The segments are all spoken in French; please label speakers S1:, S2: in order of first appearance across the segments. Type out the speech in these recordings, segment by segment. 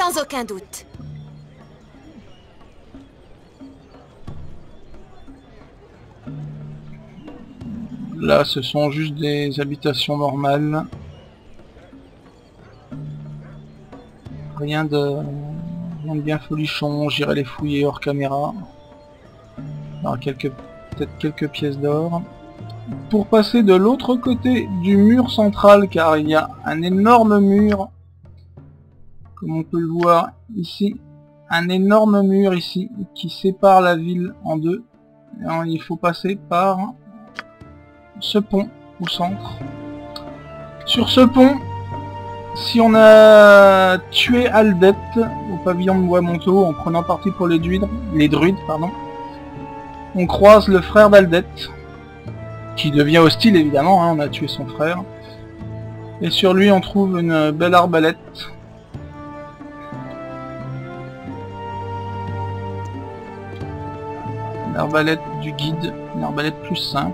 S1: Sans aucun doute.
S2: Là, ce sont juste des habitations normales. Rien de, rien de bien folichon, j'irai les fouiller hors caméra. Alors, quelques, peut-être quelques pièces d'or. Pour passer de l'autre côté du mur central, car il y a un énorme mur, comme on peut le voir ici, un énorme mur ici, qui sépare la ville en deux. Il faut passer par ce pont au centre. Sur ce pont, si on a tué Aldette au pavillon de Boismonto en prenant parti pour les druides, les druides pardon, on croise le frère d'Aldette, qui devient hostile évidemment, hein, on a tué son frère. Et sur lui on trouve une belle arbalète. L'arbalète du guide, une arbalète plus 5.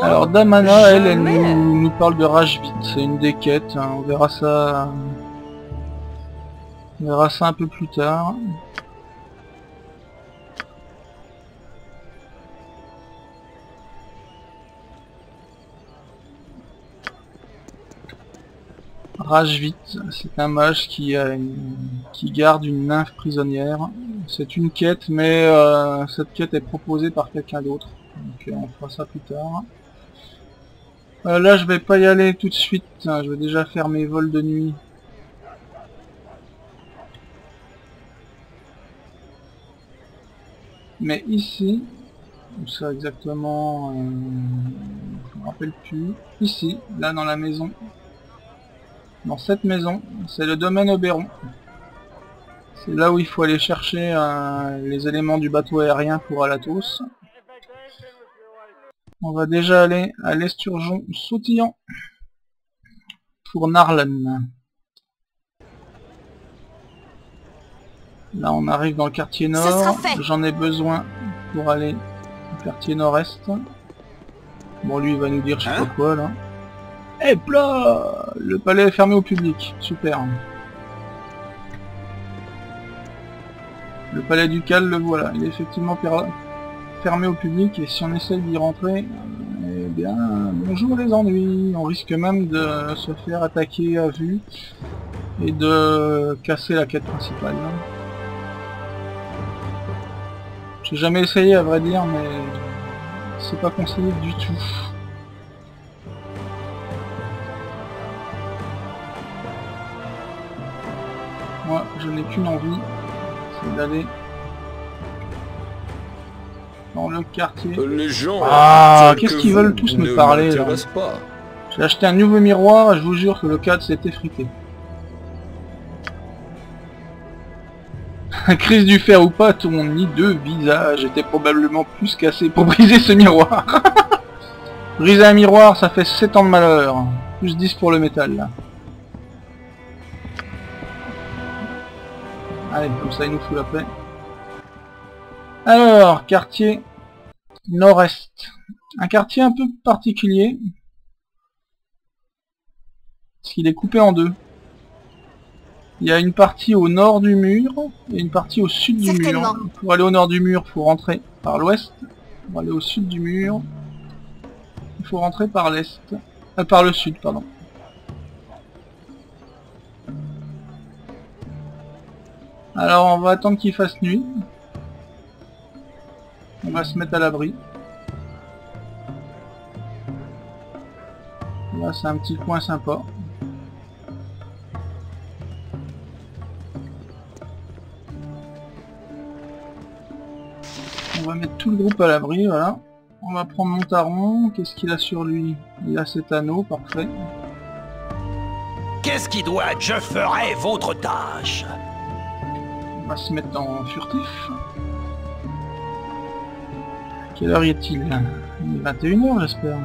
S2: Alors Damana, elle, elle nous, parle de Rajvit, c'est une des quêtes, hein. on verra ça... On verra ça un peu plus tard. Rajvit, c'est un mage qui, qui garde une nymphe prisonnière. C'est une quête, mais euh, cette quête est proposée par quelqu'un d'autre. Donc euh, on fera ça plus tard. Euh, là, je vais pas y aller tout de suite. Hein, je vais déjà faire mes vols de nuit. Mais ici, où ça exactement, euh, je me rappelle plus. Ici, là dans la maison, dans cette maison, c'est le domaine Oberon. C'est là où il faut aller chercher euh, les éléments du bateau aérien pour Alatos. On va déjà aller à l'esturgeon sautillant pour Narlen. Là on arrive dans le quartier nord, j'en ai besoin pour aller au quartier nord-est. Bon lui il va nous dire je sais pas hein? quoi là. Et là Le palais est fermé au public, super. Le palais du Cal, le voilà, il est effectivement fermé au public et si on essaie d'y rentrer, eh bien, bonjour les ennuis. On risque même de se faire attaquer à vue et de casser la quête principale. J'ai jamais essayé à vrai dire, mais c'est pas conseillé du tout. Je n'ai qu'une envie, c'est d'aller dans le quartier.
S3: Les gens.
S2: Ah, qu'est-ce qu'ils veulent tous me parler là J'ai acheté un nouveau miroir et je vous jure que le cadre s'est effrité. Crise du fer ou pas, ton nid de visage était probablement plus cassé pour briser ce miroir. Briser un miroir, ça fait 7 ans de malheur. Plus 10 pour le métal là. Allez, comme ça il nous fout la paix. Alors, quartier nord-est. Un quartier un peu particulier. Parce qu'il est coupé en deux. Il y a une partie au nord du mur et une partie au sud du mur. Pour aller au nord du mur, il faut rentrer par l'ouest. Pour aller au sud du mur, il faut rentrer par l'est. Euh, par le sud, pardon. Alors on va attendre qu'il fasse nuit. On va se mettre à l'abri. Là, c'est un petit coin sympa. On va mettre tout le groupe à l'abri, voilà. On va prendre Montaron. Qu'est-ce qu'il a sur lui? Il a cet anneau, parfait.
S4: Qu'est-ce qui doit Je ferai votre tâche.
S2: On va se mettre en furtif. Quelle heure est-il? Il est 21h j'espère.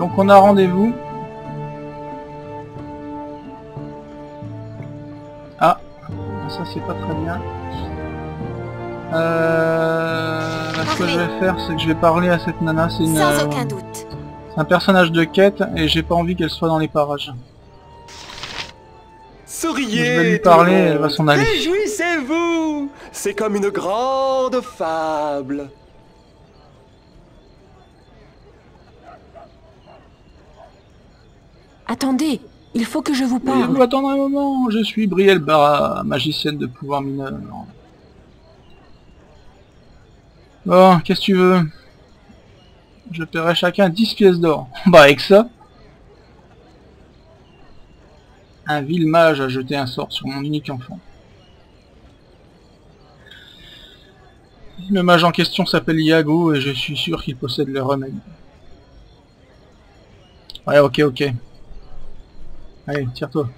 S2: Donc on a rendez-vous Ah, ça c'est pas très bien. Euh, ce que je vais faire, c'est que je vais parler à cette nana. C'est une,
S1: Sans
S2: euh,
S1: aucun doute.
S2: c'est un personnage de quête et j'ai pas envie qu'elle soit dans les parages.
S3: Souriez
S2: Je vais lui parler,
S3: le
S2: elle va s'en aller.
S3: Réjouissez-vous C'est comme une grande fable.
S5: Attendez, il faut que je vous parle.
S2: vous attendre un moment, je suis Brielle Barra, magicienne de pouvoir mineur. Bon, qu'est-ce que tu veux? Je paierai chacun 10 pièces d'or. Bah avec ça Un vil mage a jeté un sort sur mon unique enfant. Le mage en question s'appelle Iago et je suis sûr qu'il possède le remède. Ouais, ok, ok. Allez, tire-toi.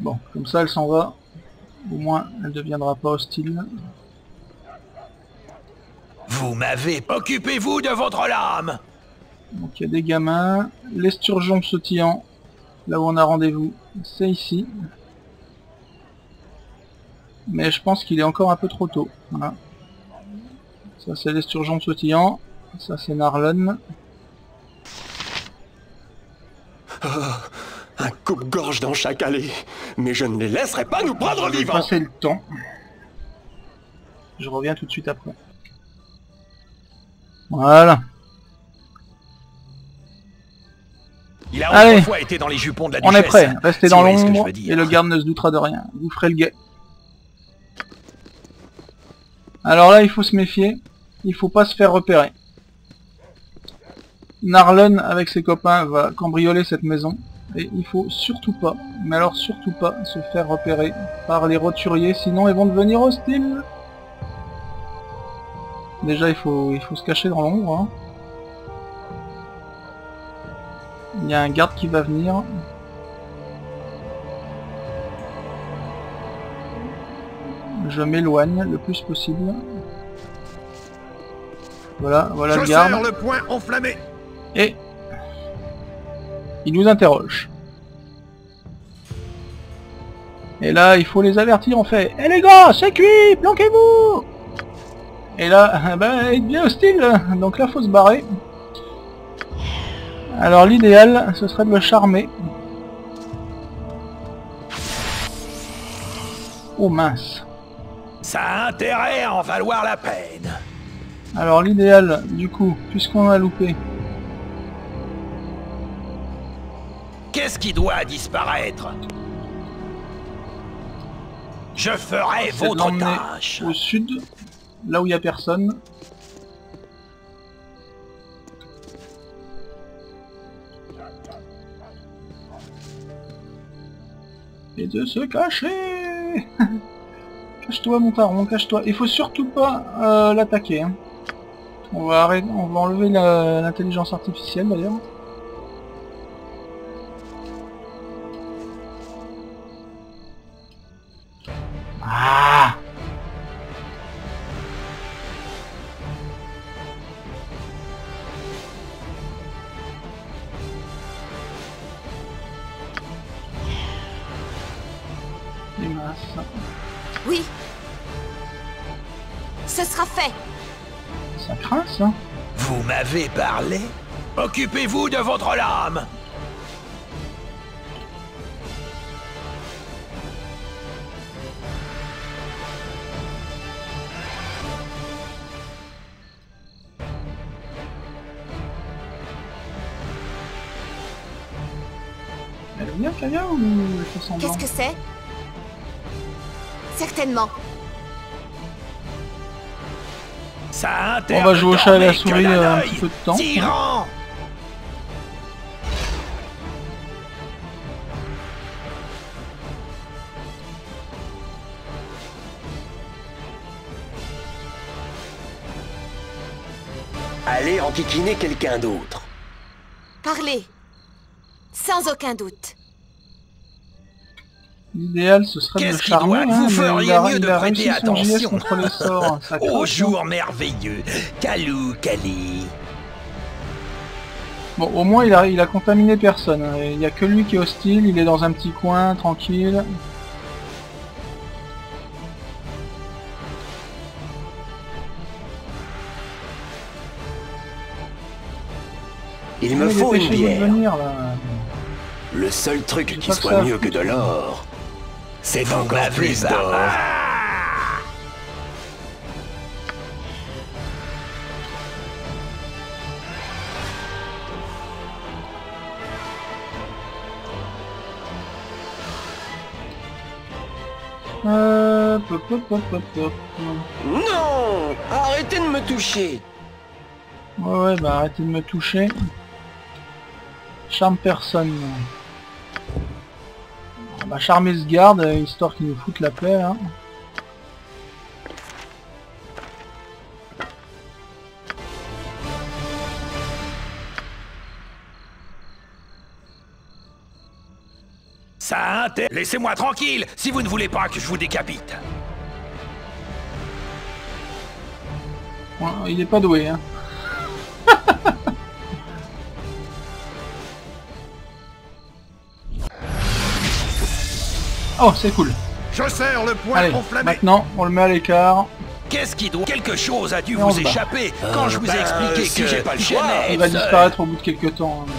S2: Bon, comme ça elle s'en va. Au moins, elle ne deviendra pas hostile.
S4: Vous m'avez... Occupez-vous de votre lame
S2: Donc il y a des gamins. L'esturgeon sautillant, là où on a rendez-vous, c'est ici. Mais je pense qu'il est encore un peu trop tôt. Voilà. Ça c'est l'esturgeon sautillant. Ça c'est Narlon.
S3: Un coupe-gorge dans chaque allée. Mais je ne les laisserai pas nous prendre
S2: Je
S3: vivants.
S2: passer le temps. Je reviens tout de suite après. Voilà.
S4: Il a
S2: Allez.
S4: été dans les jupons de la
S2: On est prêt. Restez dans l'ombre et le garde ne se doutera de rien. Vous ferez le guet. Alors là, il faut se méfier. Il faut pas se faire repérer. Narlon, avec ses copains, va cambrioler cette maison. Et il faut surtout pas, mais alors surtout pas, se faire repérer par les roturiers, sinon ils vont devenir hostiles. Déjà, il faut, il faut se cacher dans l'ombre. hein. Il y a un garde qui va venir. Je m'éloigne le plus possible. Voilà, voilà le garde.
S4: le point enflammé
S2: Et il nous interroge. Et là, il faut les avertir, on fait Eh les gars, c'est cuit, planquez-vous Et là, ben, il devient hostile, donc là, faut se barrer. Alors l'idéal, ce serait de le charmer. Oh mince.
S4: Ça a intérêt à en valoir la peine.
S2: Alors l'idéal, du coup, puisqu'on a loupé,
S4: Qu'est-ce qui doit disparaître? Je ferai votre tâche.
S2: au sud, là où il n'y a personne. Et de se cacher Cache-toi mon taron, cache-toi. Il faut surtout pas euh, l'attaquer. hein. On va arrêter, on va enlever l'intelligence artificielle d'ailleurs.
S1: Oui. Ce sera fait.
S2: Ça craint ça.
S4: Vous m'avez parlé? Occupez-vous de votre lame.
S2: Elle vient Kaya ou
S1: Qu'est-ce que c'est? Certainement.
S4: Ça a
S2: On
S4: intérêt
S2: va jouer au chat et la
S4: dormir que
S2: souris euh, un petit peu de temps.
S4: Tyran
S3: Allez enquiquiner quelqu'un d'autre.
S1: Parlez. Sans aucun doute.
S2: L'idéal ce serait de le charmer,
S4: doit
S2: hein,
S4: Vous feriez
S2: il a,
S4: mieux de prêter attention.
S2: contre les sorts. Ça craint,
S4: Au jour merveilleux Kalou Kali
S2: Bon, au moins il a, il a contaminé personne. Il n'y a que lui qui est hostile, il est dans un petit coin, tranquille.
S3: Il me faut une bière.
S2: venir.
S3: Le seul truc qui soit
S2: ça.
S3: mieux que de l'or, c'est encore
S4: m'avez
S3: plus d'or.
S2: Euh, pop, pop.
S3: Non Arrêtez de me toucher
S2: Ouais, ouais, bah arrêtez de me toucher. Charme personne. On va charmer ce garde, euh, histoire qu'il nous foute la paix. Hein.
S4: Ça Laissez-moi tranquille si vous ne voulez pas que je vous décapite.
S2: Il est pas doué. Hein. Oh, c'est cool.
S4: Je serre le poing
S2: Allez, maintenant, on le met à l'écart.
S4: Qu'est-ce qui doit Quelque chose a dû
S2: Et
S4: vous échapper quand je vous ai expliqué
S3: si
S4: que
S3: j'ai pas le choix,
S2: Il va disparaître au bout de quelques temps. hein.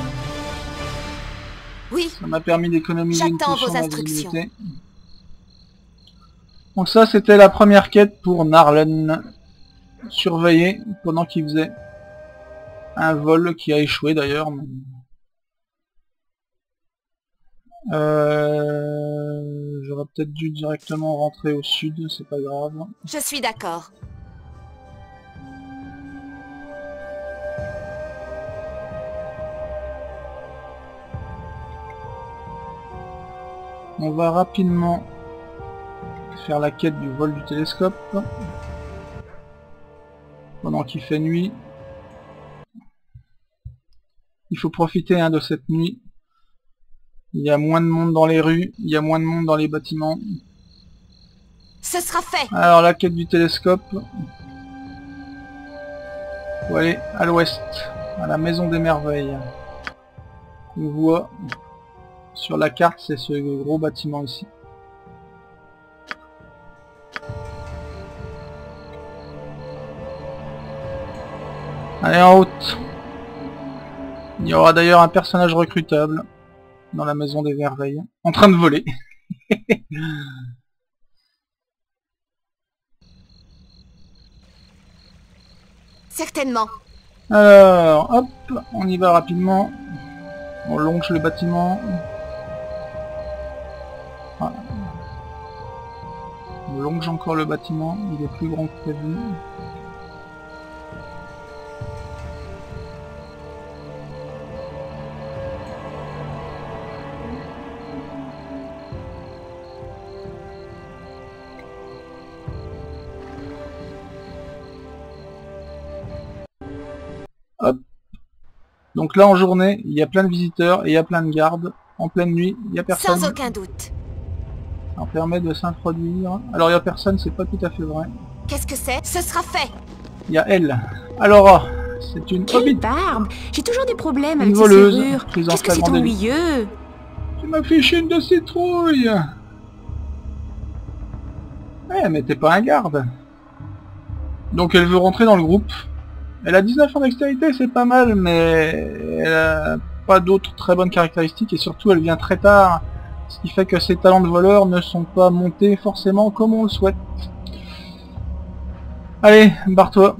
S1: Oui,
S2: Ça m'a permis d'économiser une
S1: J'attends
S2: potion
S1: vos instructions.
S2: d'invisibilité. Donc ça, c'était la première quête pour Narlen. Surveiller pendant qu'il faisait un vol qui a échoué d'ailleurs. mais- Euh, peut-être dû directement rentrer au sud, c'est pas grave.
S1: je suis d'accord.
S2: On va rapidement faire la quête du vol du télescope. Pendant qu'il fait nuit. Il faut profiter hein, de cette nuit. Il y a moins de monde dans les rues, il y a moins de monde dans les bâtiments.
S1: Ce sera fait.
S2: Alors la quête du télescope. Faut aller à l'ouest, à la maison des merveilles. On voit sur la carte, c'est ce gros bâtiment ici. Allez en route. Il y aura d'ailleurs un personnage recrutable dans la maison des merveilles, en train de voler.
S1: Certainement.
S2: Alors, hop, on y va rapidement. On longe le bâtiment. Voilà. On longe encore le bâtiment, il est plus grand que prévu. Donc là en journée, il y a plein de visiteurs et il y a plein de gardes. En pleine nuit, il y a personne.
S1: Sans aucun doute.
S2: Ça permet de s'introduire. Alors il y a personne, c'est pas tout à fait vrai.
S1: Qu'est-ce que c'est? Ce sera fait.
S2: Il y a elle. Alors, c'est une
S5: Quelle
S2: hobbit.
S5: barbe J'ai toujours des problèmes
S2: Une
S5: avec ces
S2: voleuse, en
S5: Qu'est-ce que c'est ennuyeux?
S2: Tu m'as fiché une de citrouille. Ouais, mais t'es pas un garde. Donc elle veut rentrer dans le groupe. Elle a 19 ans d'extérité, c'est pas mal, mais elle a pas d'autres très bonnes caractéristiques et surtout elle vient très tard. Ce qui fait que ses talents de voleur ne sont pas montés forcément comme on le souhaite. Allez, barre-toi.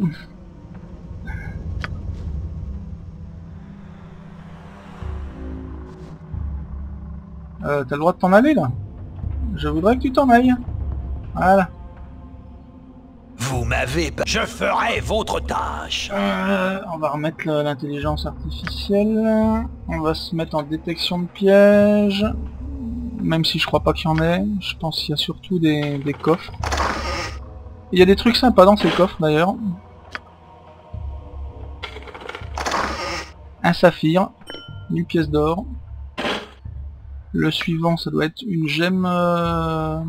S2: Euh, t'as le droit de t'en aller là Je voudrais que tu t'en ailles. Voilà.
S4: Vous m'avez pas... Je ferai votre tâche.
S2: Euh, on va remettre l'intelligence artificielle. On va se mettre en détection de pièges. Même si je crois pas qu'il y en ait. Je pense qu'il y a surtout des, des coffres. Il y a des trucs sympas dans ces coffres d'ailleurs. Un saphir. Une pièce d'or. Le suivant, ça doit être une gemme... euh,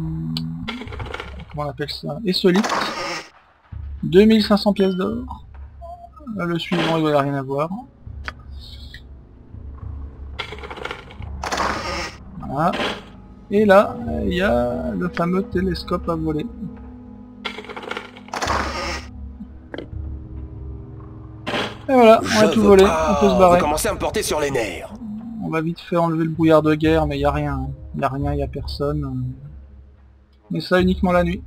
S2: Comment on appelle ça? Essolite. 2500 pièces d'or. Le suivant, il doit rien à voir. Voilà. Et là, il y a le fameux télescope à voler. Et voilà, on a tout volé, on peut se barrer.
S3: Commencer à me porter sur les nerfs.
S2: On va vite faire enlever le brouillard de guerre, mais il n'y a rien. Il n'y a rien, il n'y a personne. Mais ça uniquement la nuit.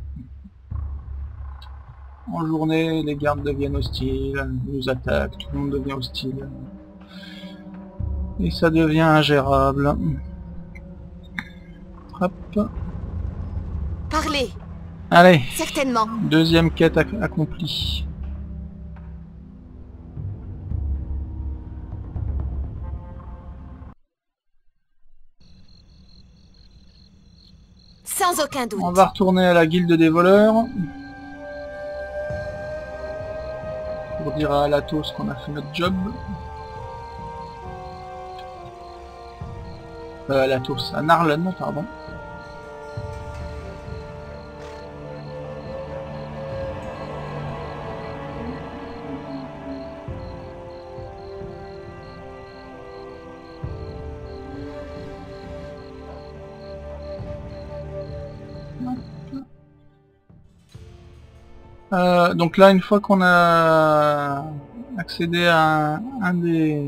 S2: En journée, les gardes deviennent hostiles, nous attaquent, tout le monde devient hostile. Et ça devient ingérable. Hop.
S1: Parlez,
S2: Allez,
S1: certainement.
S2: deuxième quête ac- accomplie.
S1: Sans aucun doute.
S2: On va retourner à la guilde des voleurs. Pour dire à Alatos qu'on a fait notre job. Euh, Alatos, à Narlen, pardon. Euh, donc là, une fois qu'on a accédé à un, un des,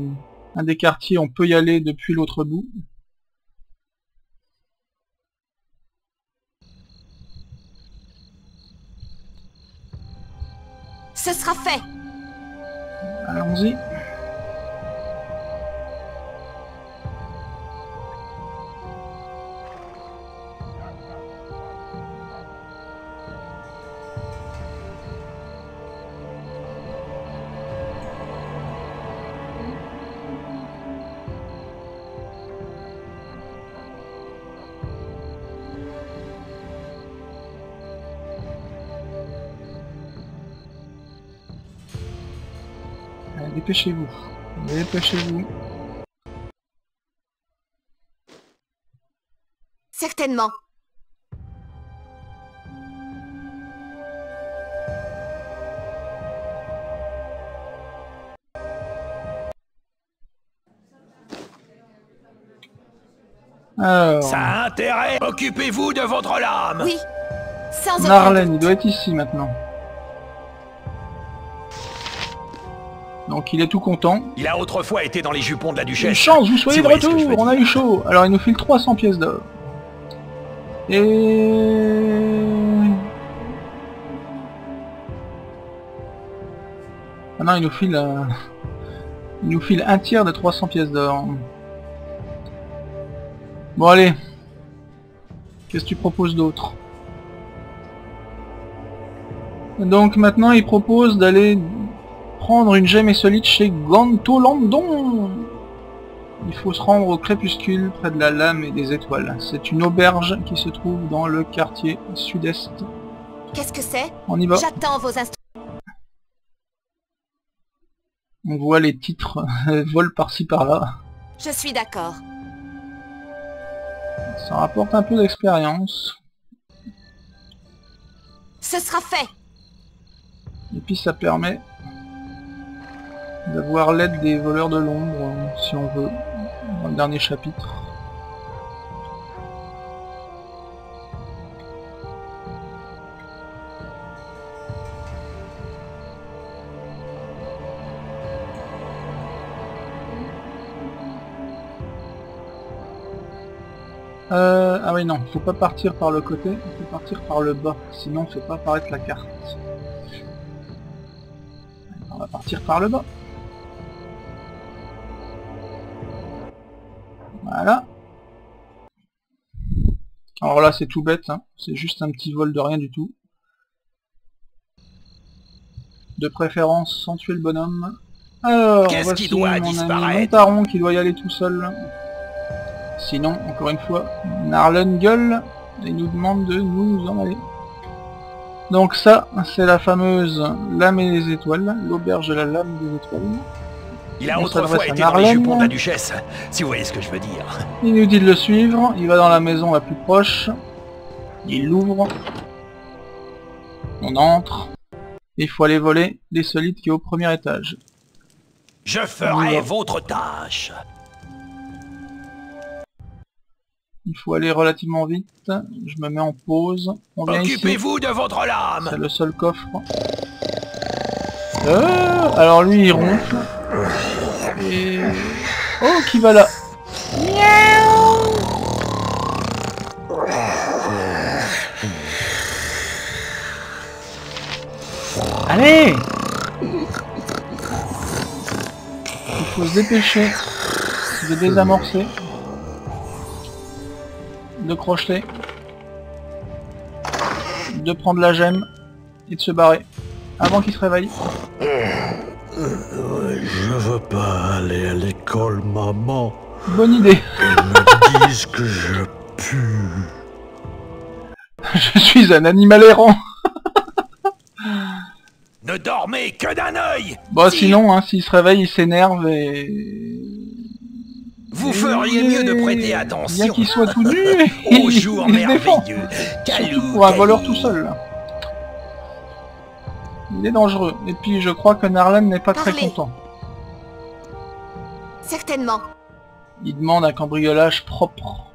S2: un des quartiers, on peut y aller depuis l'autre bout.
S1: Ce sera fait.
S2: Allons-y. Dépêchez-vous. Dépêchez-vous.
S1: Certainement.
S2: Alors,
S4: Ça a intérêt Occupez-vous de votre lame
S1: Oui. Sans
S2: Narlen, il doit être ici maintenant. Donc il est tout content.
S4: Il a autrefois été dans les jupons de la
S2: Une
S4: duchesse.
S2: chance, vous soyez
S4: Si
S2: de retour, on a eu chaud. Alors il nous file 300 pièces d'or. Et... Ah non, il nous file... euh, Il nous file un tiers de 300 pièces d'or. Bon allez. Qu'est-ce que tu proposes d'autre? Donc maintenant il propose d'aller prendre une gemme solide chez Gantolandon. Il faut se rendre au crépuscule près de la lame et des étoiles. C'est une auberge qui se trouve dans le quartier sud-est.
S1: Qu'est-ce que c'est?
S2: On y va.
S1: J'attends vos instructions.
S2: On voit les titres vol par-ci par-là.
S1: Je suis d'accord.
S2: Ça rapporte un peu d'expérience.
S1: Ce sera fait.
S2: Et puis ça permet d'avoir l'aide des voleurs de l'ombre, euh, si on veut, dans le dernier chapitre. Euh, ah oui non, faut pas partir par le côté, faut partir par le bas, sinon on fait pas apparaître la carte. On va partir par le bas. Voilà. Alors là c'est tout bête, hein. c'est juste un petit vol de rien du tout. De préférence sans tuer le bonhomme. Alors,
S4: Qu'est-ce
S2: voici
S4: qui doit
S2: mon ami
S4: disparaître
S2: Montaron qui doit y aller tout seul. Sinon, encore une fois, Narlen gueule et nous demande de nous en aller. Donc ça, c'est la fameuse lame et les étoiles, l'auberge de la lame des étoiles.
S4: Il a autrefois été dans les jupons de la duchesse, si vous voyez ce que je veux dire.
S2: Il nous dit de le suivre, il va dans la maison la plus proche, il l'ouvre, on entre, il faut aller voler les solides qui est au premier étage.
S4: Je ferai votre tâche.
S2: Il faut aller relativement vite. Je me mets en pause.
S4: Occupez-vous de votre lame
S2: C'est le seul coffre. Euh, alors lui il ronfle. Et... Oh qui va là Allez Il faut se dépêcher. De désamorcer, de crocheter, de prendre la gemme et de se barrer avant qu'il se réveille.
S6: Je veux pas aller à l'école, maman.
S2: Bonne idée.
S6: Ils me disent que je pue.
S2: Je suis un animal errant.
S4: Ne dormez que d'un œil
S2: Bon sinon, hein, s'il se réveille, il s'énerve et...
S4: Vous feriez mieux de prêter
S2: Bien
S4: attention
S2: qu'il soit tout nu,
S4: au jour merveilleux.
S2: Surtout
S4: Calou,
S2: pour un voleur tout seul. là. Il est dangereux. Et puis je crois que Narlan n'est pas très content.
S1: Certainement.
S2: Il demande un cambriolage propre.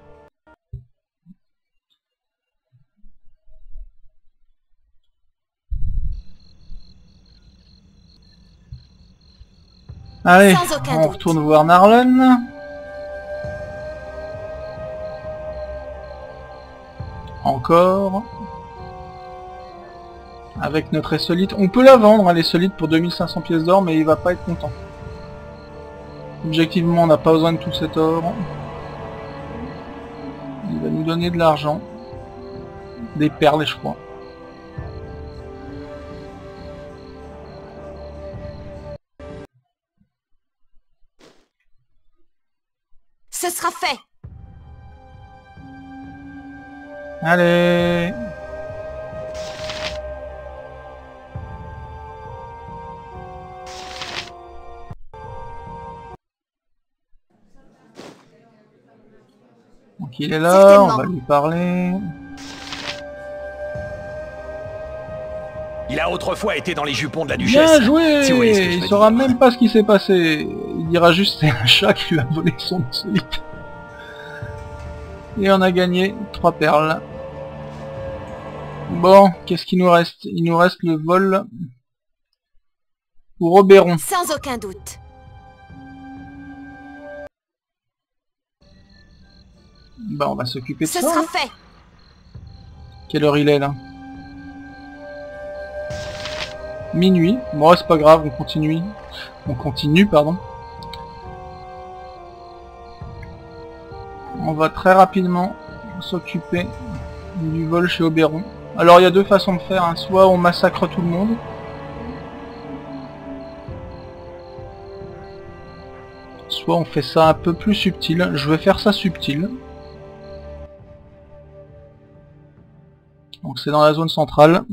S2: Allez, on
S1: doute.
S2: retourne voir Narlan. Encore. Avec notre essolite. On peut la vendre, hein, l'essolite, pour 2500 pièces d'or, mais il va pas être content. Objectivement, on n'a pas besoin de tout cet or. Il va nous donner de l'argent. Des perles, je crois.
S1: Ce sera fait.
S2: Allez Donc il est là, on va lui parler.
S4: Il a autrefois été dans les jupons de la duchesse.
S2: Bien joué
S4: si vous voyez ce que je
S2: Il saura
S4: dire.
S2: même pas ce qui s'est passé. Il dira juste c'est un chat qui lui a volé son insolite. Et on a gagné trois perles. Bon, qu'est-ce qu'il nous reste? Il nous reste le vol pour Oberon.
S1: Sans aucun doute.
S2: Bah on va s'occuper de
S1: Ce
S2: ça.
S1: sera
S2: hein.
S1: fait.
S2: Quelle heure il est là? Minuit. Bon c'est pas grave, on continue. On continue, pardon. On va très rapidement s'occuper du vol chez Oberon. Alors il y a deux façons de faire, hein. soit on massacre tout le monde. Soit on fait ça un peu plus subtil. Je vais faire ça subtil. C'est dans la zone centrale.